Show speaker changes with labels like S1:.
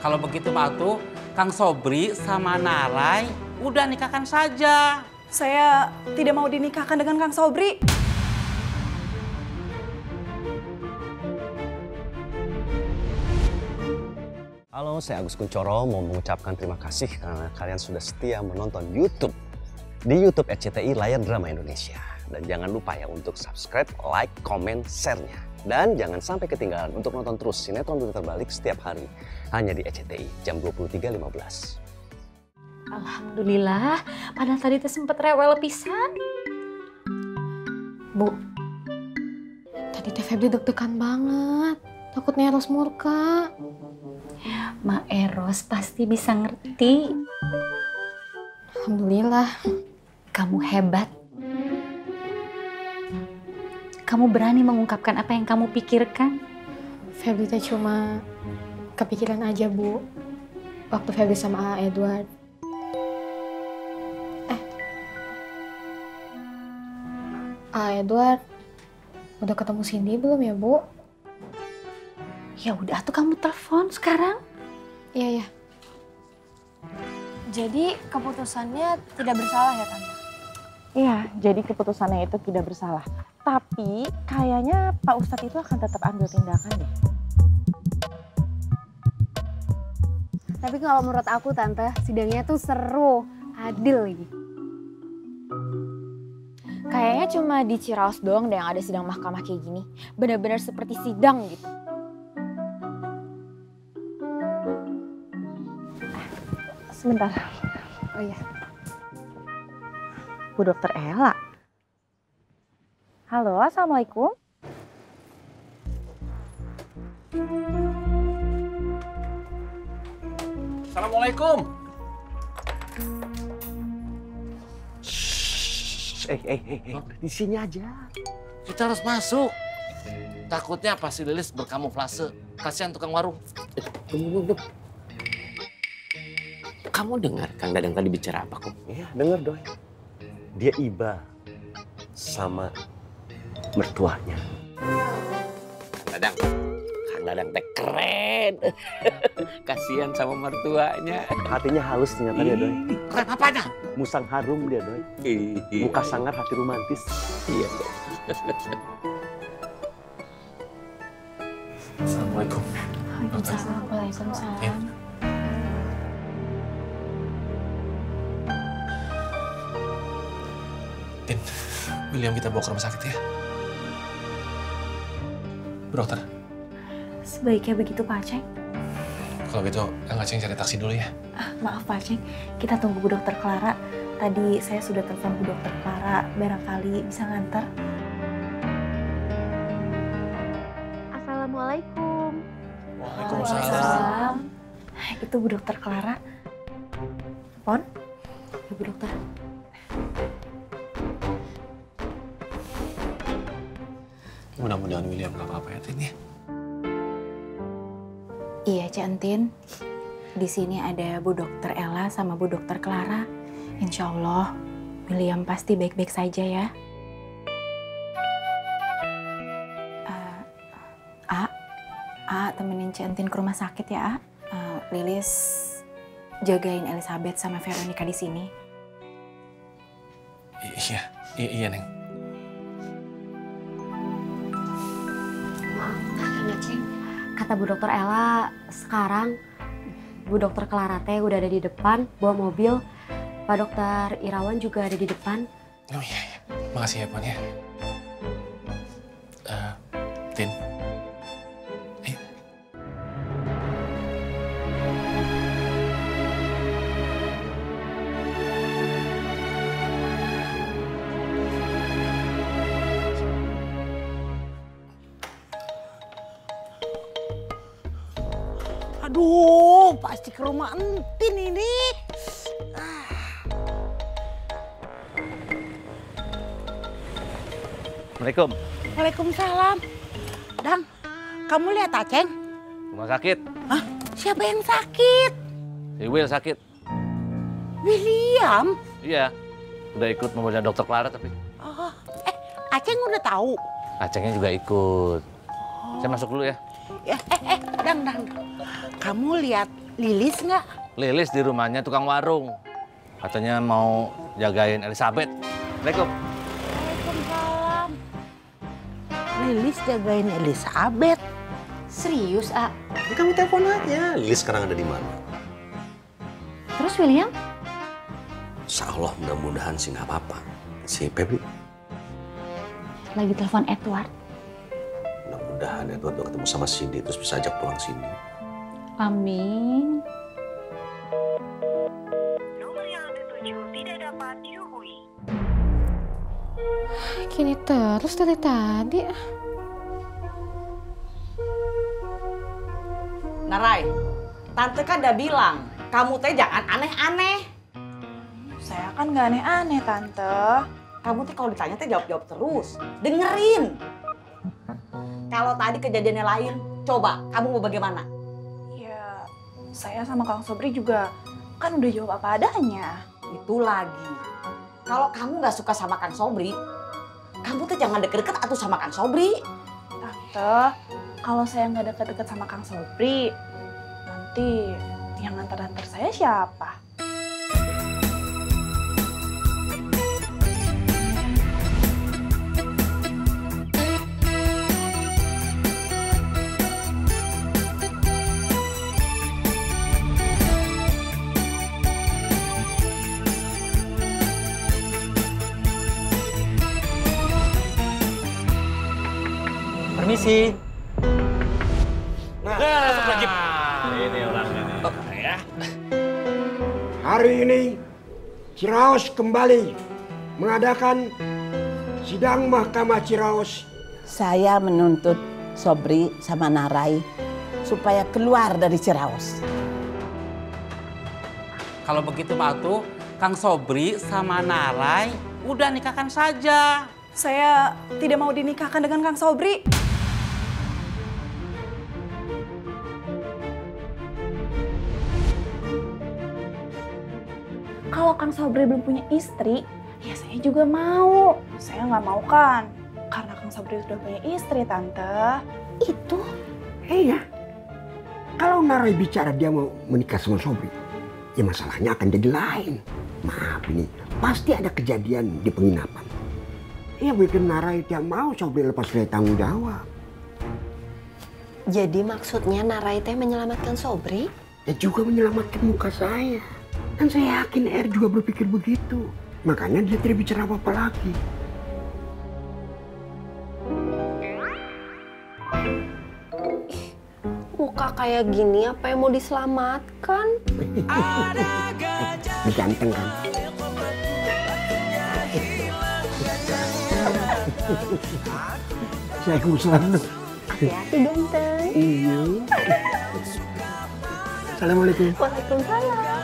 S1: Kalau begitu Pak Atu, Kang Sobri sama Narai udah nikahkan saja.
S2: Saya tidak mau dinikahkan dengan Kang Sobri.
S3: Halo, saya Agus Kuncoro mau mengucapkan terima kasih karena kalian sudah setia menonton YouTube di YouTube RCTI Layar Drama Indonesia. Dan jangan lupa ya untuk subscribe, like, comment, share-nya. Dan jangan sampai ketinggalan untuk nonton terus sinetron berita terbalik setiap hari hanya di RCTI jam 23.15.
S4: Alhamdulillah, padahal tadi teh sempet rewel pisan. Bu, tadi teh Febri deg-degan banget. Takutnya Eros murka. Ma Eros pasti bisa ngerti. Alhamdulillah. Kamu hebat. Kamu berani mengungkapkan apa yang kamu pikirkan.
S5: Febri cuma kepikiran aja, Bu. Waktu Febri sama A. Edward. Eh. A. Edward, udah ketemu Cindy belum ya, Bu?
S4: Ya udah tuh kamu telepon sekarang.
S5: Iya, ya. Jadi keputusannya tidak bersalah ya, Tante?
S6: Iya, jadi keputusannya itu tidak bersalah. Tapi kayaknya Pak Ustadz itu akan tetap ambil tindakan deh.
S7: Tapi kalau menurut aku tante, sidangnya tuh seru, adil lagi.
S5: Kayaknya cuma di Ciraos doang deh yang ada sidang mahkamah kayak gini. Benar-benar seperti sidang gitu.
S6: Sebentar.
S7: Oh iya.
S6: Bu Dokter Ella. Halo, Assalamualaikum.
S8: Assalamualaikum.
S3: Eh, eh, eh, eh, di sini aja.
S8: Kita harus masuk. Takutnya pas si Lilis berkamuflase. Kasihan tukang warung.
S9: Eh, Tunggu, tunggu. Kamu dengar Kang Dadang tadi bicara apa kok?
S3: Iya, denger doi. Dia iba sama mertuanya.
S9: Kang Dadang, Kang Dadang teh keren. Kasihan sama mertuanya.
S3: Hatinya halus ternyata dia doi.
S8: Keren apanya?
S3: Musang harum dia doi. Muka sangar hati romantis.
S9: Iya.
S8: Assalamualaikum.
S4: Waalaikumsalam. Waalaikumsalam.
S8: William kita bawa ke rumah sakit ya. Bu dokter,
S4: Sebaiknya begitu Pak Aceh.
S8: kalau gitu Kang Aceh cari taksi dulu ya.
S4: Ah, maaf Pak Aceh, kita tunggu Bu Dokter Clara. Tadi saya sudah telepon Bu Dokter Clara, barangkali bisa nganter.
S7: Assalamualaikum.
S8: Waalaikumsalam.
S4: Itu Bu Dokter Clara. Pon? Ya, Bu Dokter.
S8: Mudah-mudahan William gak apa-apa ya Tin ya.
S4: Iya, Cantin. Di sini ada Bu Dokter Ella sama Bu Dokter Clara. Insya Allah, William pasti baik-baik saja ya. Eh, A, A temenin Cantin ke rumah sakit ya, A. Eh, Lilis jagain Elizabeth sama Veronica di sini.
S8: I- Iya, iya, iya Neng.
S7: Kata Bu Dokter Ella, sekarang Bu Dokter Clara teh udah ada di depan, bawa mobil. Pak Dokter Irawan juga ada di depan.
S8: Oh iya, iya. Makasih ya Pon ya.
S10: Aduh, pasti ke rumah entin ini.
S3: Assalamualaikum.
S10: Waalaikumsalam. Dang, kamu lihat Aceng?
S3: Rumah sakit.
S10: Hah? Siapa yang sakit?
S3: Si Will sakit.
S10: William?
S3: Iya. Udah ikut mobilnya dokter Clara tapi.
S10: Oh, eh, Aceng udah tahu.
S3: Acengnya juga ikut. Saya masuk dulu ya.
S10: Ya, eh, eh, dang, dang. Kamu lihat Lilis nggak?
S8: Lilis di rumahnya tukang warung. Katanya mau jagain Elizabeth. Assalamualaikum.
S10: Waalaikumsalam. Lilis jagain Elizabeth.
S7: Serius, A?
S3: Ya, kamu telepon aja. Lilis sekarang ada di mana?
S7: Terus William?
S3: Insya Allah mudah-mudahan sih nggak apa-apa. Si Febri,
S7: Lagi telepon Edward.
S3: Mudah-mudahan Edward udah ketemu sama Cindy terus bisa ajak pulang sini.
S7: Amin.
S5: Gini terus dari tadi.
S10: Narai, tante kan udah bilang, kamu teh jangan aneh-aneh.
S2: Saya kan nggak aneh-aneh, Tante.
S10: Kamu teh kalau ditanya teh jawab-jawab terus. Dengerin. Kalau tadi kejadiannya lain, coba kamu mau bagaimana?
S2: Ya, saya sama Kang Sobri juga kan udah jawab apa adanya.
S10: Itu lagi. Kalau kamu nggak suka sama Kang Sobri, kamu tuh jangan deket-deket atau sama Kang Sobri.
S2: Tante, kalau saya nggak deket-deket sama Kang Sobri, nanti yang antar-antar saya siapa?
S1: Permisi.
S8: Nah, masuk lagi. Ini orangnya. Oh, ya.
S11: Hari ini Ciraos kembali mengadakan sidang Mahkamah Ciraos.
S10: Saya menuntut Sobri sama Narai supaya keluar dari Ciraos.
S1: Kalau begitu Pak tuh, Kang Sobri sama Narai udah nikahkan saja.
S2: Saya tidak mau dinikahkan dengan Kang Sobri. Kalau Kang Sobri belum punya istri, ya saya juga mau. Saya nggak mau kan, karena Kang Sobri sudah punya istri, Tante.
S10: Itu?
S11: Iya. Kalau Narai bicara dia mau menikah sama Sobri, ya masalahnya akan jadi lain. Maaf ini, pasti ada kejadian di penginapan. Ya bikin Narai dia mau Sobri lepas dari tanggung jawab.
S7: Jadi maksudnya Narai teh menyelamatkan Sobri?
S11: Ya juga menyelamatkan muka saya. Dan saya yakin Er juga berpikir begitu. Makanya dia tidak bicara apa-apa lagi.
S7: Muka kayak gini apa yang mau diselamatkan?
S11: Ganteng kan? Saya kebesaran.
S7: Hati-hati ganteng.
S11: Iya. Assalamualaikum.
S7: Waalaikumsalam.